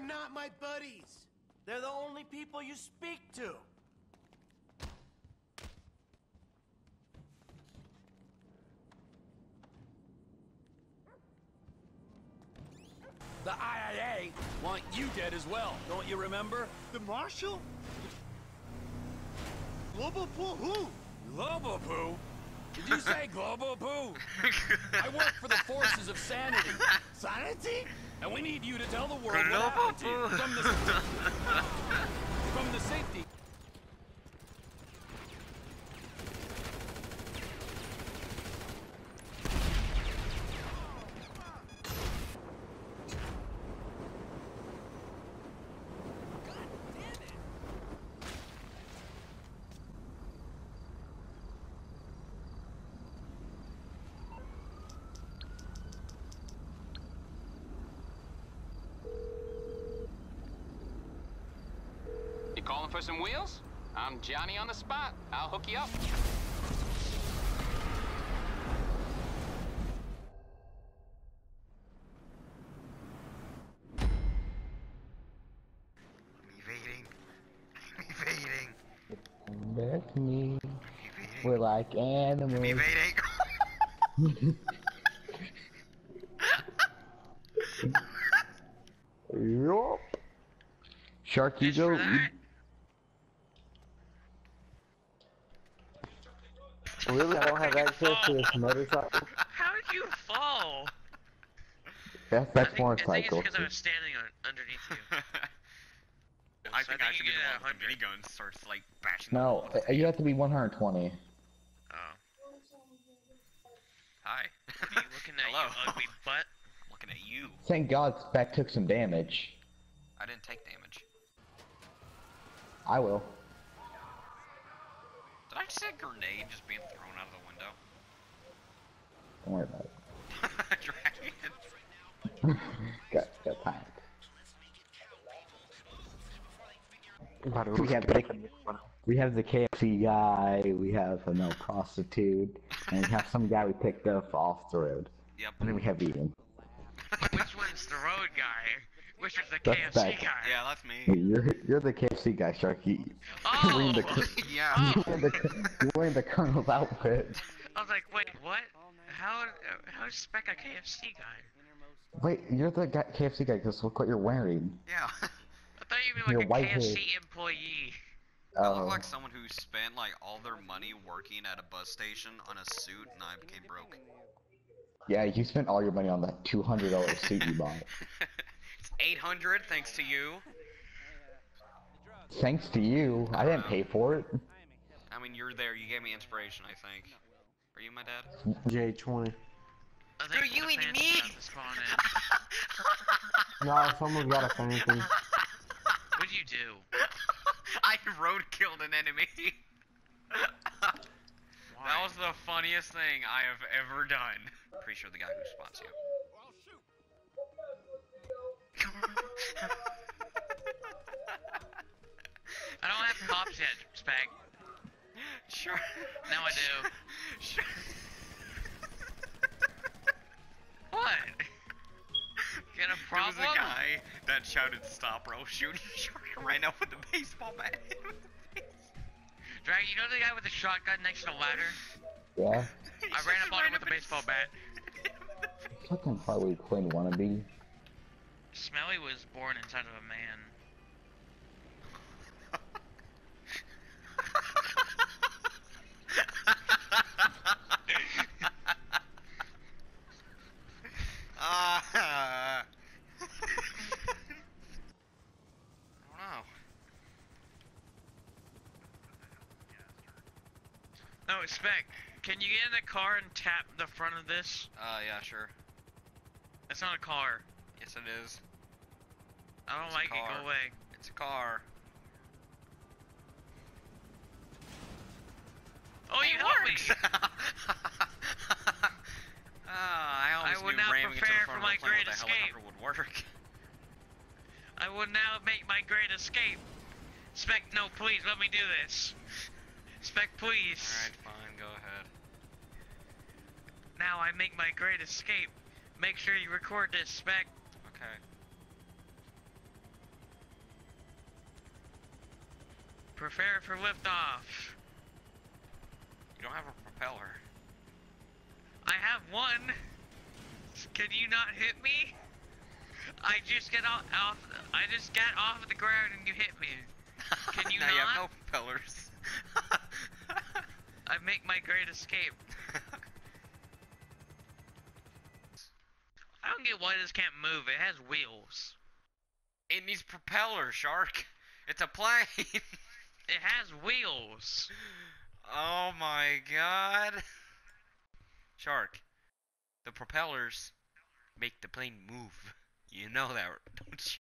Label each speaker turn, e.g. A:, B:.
A: They're not my buddies.
B: They're the only people you speak to.
C: The IAA want you dead as well, don't you remember?
A: The Marshal? Global Pool who?
C: I work for the forces of sanity,
A: Sanity?
C: and we need you to tell the world what happened to you from the, from the safety.
D: You calling for some wheels? I'm Johnny on the spot. I'll hook you up.
E: I'm evading. I'm evading.
F: That's me. We're like
E: I'm
F: animals.
E: evading.
F: Yup. Shark, you go.
E: for
F: You,
E: that?
F: Really? I don't have access to this motorcycle.
G: How did you fall?
F: That's
G: I
F: that's
G: think, I think it's
F: motorcycle.
G: because I was standing on, underneath you.
E: I
G: So
E: think I, should be
G: you
E: the
G: get
E: one
G: a
E: with the
G: 100.
E: minigun starts like bashing.
F: No,
E: wall with
F: uh, you have to be 120.
G: Oh.
E: Hi.
G: What are you looking at,
E: Hello.
G: you ugly butt?
E: Looking at you.
F: Thank God Spec took some damage.
E: I didn't take damage.
F: I will.
E: Did I just see a grenade just being thrown out of the window?
F: Don't worry about it.
E: Dragon.
F: Got got time. We have the we have the KFC guy. We have a no prostitute, and we have some guy we picked up off the road.
E: Yep.
F: And then we have Ian.
G: Which one's the road guy? Which is the
F: That's
G: KFC
F: back.
G: guy?
E: Yeah, that's me.
F: You're you're the KFC guy, Sharky.
G: Oh!
F: You're wearing the
E: yeah.
G: Oh!
F: you're wearing the, you're wearing the Colonel's outfit.
G: I was like, wait, what? How? How's Spec a KFC guy?
F: Wait, you're the guy, KFC guy because look what you're wearing.
E: Yeah.
G: I thought you meant
F: Your
G: like a
F: white
G: KFC
F: hair.
G: employee.
E: I look
F: Oh,
E: like someone who spent like all their money working at a bus station on a suit, and I became broke.
F: yeah, you spent all your money on that two hundred dollar suit you bought.
E: it's 800 thanks to you.
F: Thanks to you, I didn't pay for it.
E: I mean, you're there. You gave me inspiration, I think. Are you my dad?
H: J20.
G: I think
E: you
G: the
E: and me.
G: about to spawn in.
H: No, someone's gotta say anything.
G: What'd you do?
E: I road killed an enemy.
G: Why?
E: That was the funniest thing I have ever done. Pretty sure the guy who spots you.
G: I don't have cops yet, Spec.
E: Sure.
G: Now I do.
E: Sure.
G: What? Get a problem?
E: There
G: problem?
E: was a guy that shouted "Stop, bro!" shooting shark and ran out with a baseball bat. hit in the face.
G: Drag, you know the guy with the shotgun next to the ladder?
F: Yeah,
G: I ran up on him with a baseball bat.
E: hit him in the
F: fucking Harley Quinn wannabe.
G: Smelly was born inside of a man.
E: Ah. I don't know.
G: No, Spec, can you get in the car and tap the front of this?
E: Uh, yeah, sure.
G: It's not a car.
E: Yes, it is.
G: I don't
E: It's
G: like it. Go away.
E: It's a car.
G: Oh, you helped me!
E: Ah, I
G: I would
E: ramming
G: prepare for my great escape.
E: would work.
G: I will now make my great escape. Spec, no, please, let me do this. Spec, please.
E: Alright, fine, go ahead.
G: Now I make my great escape. Make sure you record this, Spec.
E: Okay.
G: Prepare for liftoff.
E: You don't have a propeller.
G: I have one. Can you not hit me? I just get off, off I just get off the ground and you hit me. Can you
E: now not? you have no propellers.
G: I make my great escape. Why this can't move. It has wheels.
E: it needs propellers, Shark. It's a plane.
G: It has wheels.
E: oh my god. Shark, the propellers make the plane move. You know that, don't